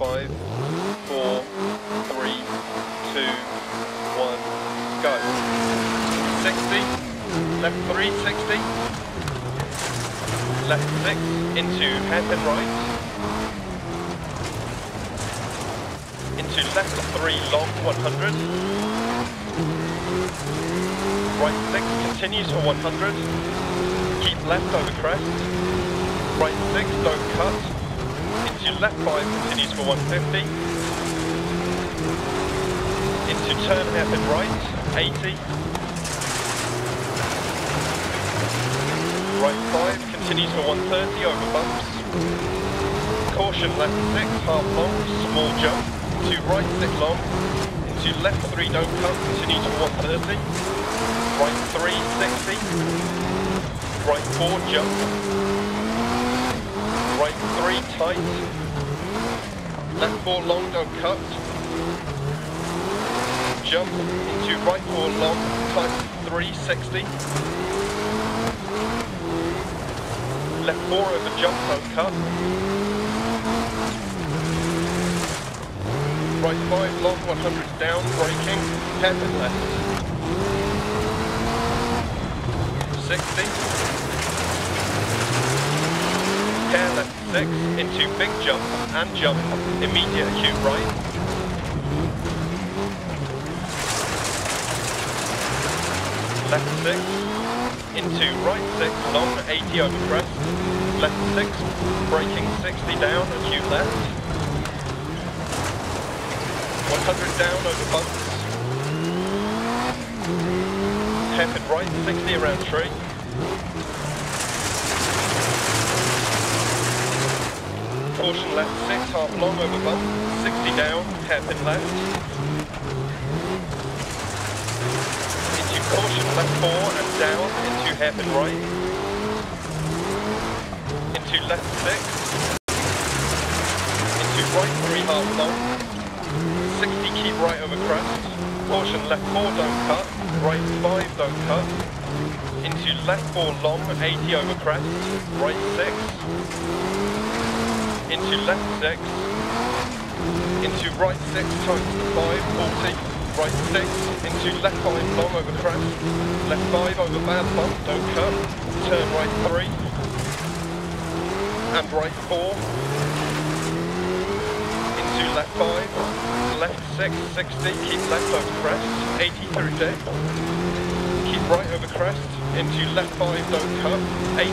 Five, four, three, two, one, go. 60, left three, 60. Left six, into hairpin right. Into left three, long, 100. Right six, continues for 100. Keep left over crest. Right six, don't cut. Into left five, continues for 150. Into turn hairpin right, 80. Right five, continues for 130 over bumps. Caution left six, half long, small jump. To right six long. Into left three, don't cut, continue to 130. Right three, 60. Right four, jump. Tight. Left four, long, don't cut. Jump into right four, long, tight, 360. Left four over jump, don't cut. Right five, long, 100 down, braking, hairpin left. 60. 6, into big jump, and jump, immediate acute right. Left 6, into right 6, long, 80 over crest. Left 6, braking 60 down, acute left. 100 down over bumps. Hairpin right, 60 around tree. Caution left 6, half long over bump. 60 down, hairpin left. Into caution left 4 and down, into hairpin right. Into left 6. Into right 3, half long. 60 keep right over crest. Caution left 4 don't cut, right 5 don't cut. Into left 4 long, 80 over crest, right 6. Into left 6. Into right 6 times the 5, 40. Right 6. Into left 5 long over crest. Left 5 over bad bump, don't cut. Turn right 3. And right 4 into left 5, left 6, 60, keep left over crest, 80 through keep right over crest, into left 5, don't cut, 80,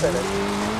finish.